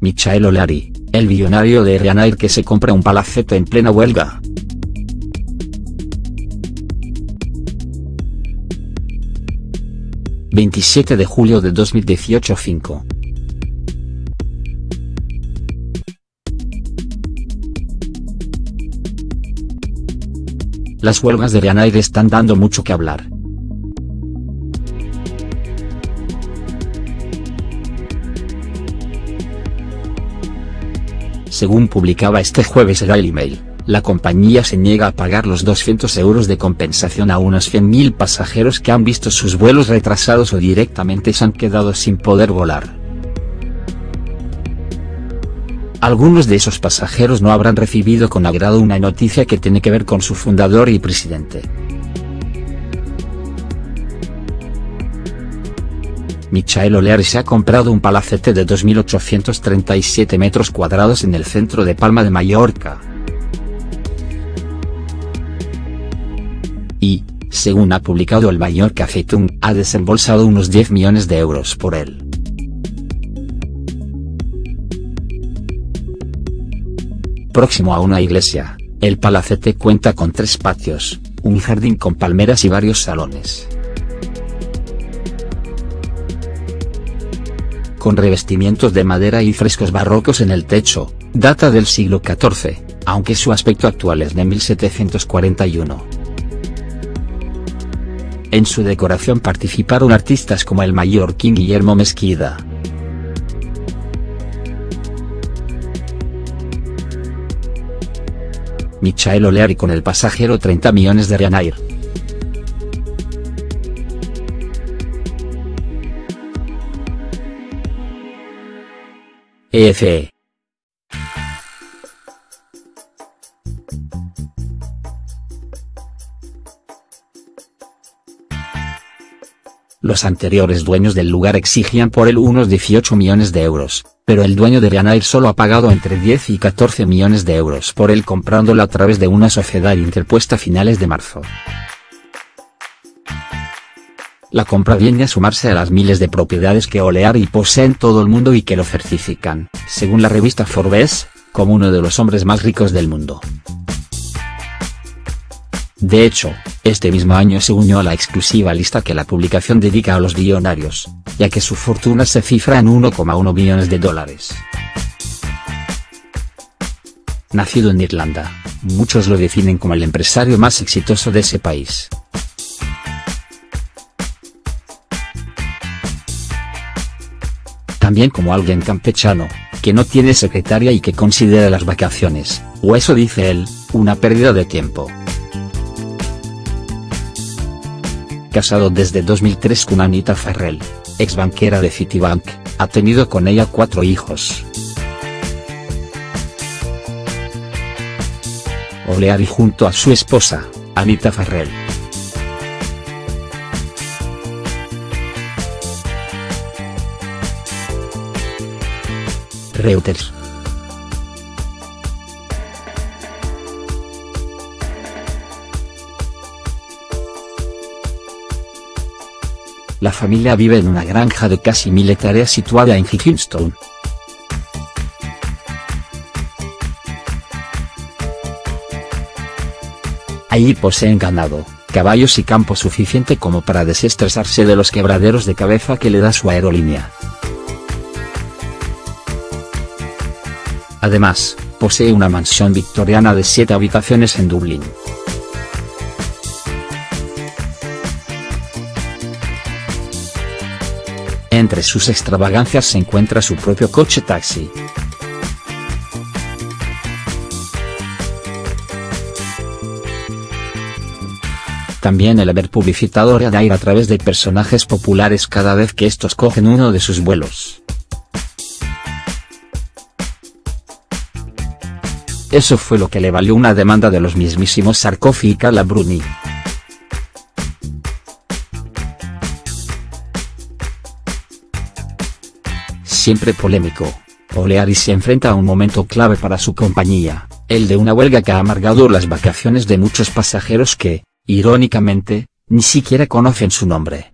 Michael O'Leary, el billonario de Ryanair que se compra un palacete en plena huelga. ...27 de julio de 2018 5. Las huelgas de Ryanair están dando mucho que hablar. Según publicaba este jueves el Daily Mail, la compañía se niega a pagar los 200 euros de compensación a unos 100.000 pasajeros que han visto sus vuelos retrasados o directamente se han quedado sin poder volar. Algunos de esos pasajeros no habrán recibido con agrado una noticia que tiene que ver con su fundador y presidente. Michael O'Leary se ha comprado un palacete de 2.837 metros cuadrados en el centro de Palma de Mallorca. Y, según ha publicado el Mallorca Zeitung, ha desembolsado unos 10 millones de euros por él. Próximo a una iglesia, el palacete cuenta con tres patios, un jardín con palmeras y varios salones. Con revestimientos de madera y frescos barrocos en el techo, data del siglo XIV, aunque su aspecto actual es de 1741. En su decoración participaron artistas como el mallorquín Guillermo Mesquida. Michael O'Leary con el pasajero 30 millones de Ryanair. EFE. Los anteriores dueños del lugar exigían por él unos 18 millones de euros, pero el dueño de Ryanair solo ha pagado entre 10 y 14 millones de euros por él comprándolo a través de una sociedad interpuesta a finales de marzo. La compra viene a sumarse a las miles de propiedades que O'Leary posee en todo el mundo y que lo certifican, según la revista Forbes, como uno de los hombres más ricos del mundo. De hecho, este mismo año se unió a la exclusiva lista que la publicación dedica a los billonarios, ya que su fortuna se cifra en 1,1 millones de dólares. Nacido en Irlanda, muchos lo definen como el empresario más exitoso de ese país. También como alguien campechano, que no tiene secretaria y que considera las vacaciones, o eso dice él, una pérdida de tiempo. Casado desde 2003 con Anita Farrell, ex banquera de Citibank, ha tenido con ella cuatro hijos. Oleari junto a su esposa, Anita Farrell. Reuters. La familia vive en una granja de casi mil hectáreas situada en Higginstone. Allí poseen ganado, caballos y campo suficiente como para desestresarse de los quebraderos de cabeza que le da su aerolínea. Además, posee una mansión victoriana de siete habitaciones en Dublín. Entre sus extravagancias se encuentra su propio coche taxi. También el haber publicitado Ryanair a través de personajes populares cada vez que estos cogen uno de sus vuelos. Eso fue lo que le valió una demanda de los mismísimos Sarkozy y Carla Bruni. Siempre polémico, Oleari se enfrenta a un momento clave para su compañía, el de una huelga que ha amargado las vacaciones de muchos pasajeros que, irónicamente, ni siquiera conocen su nombre.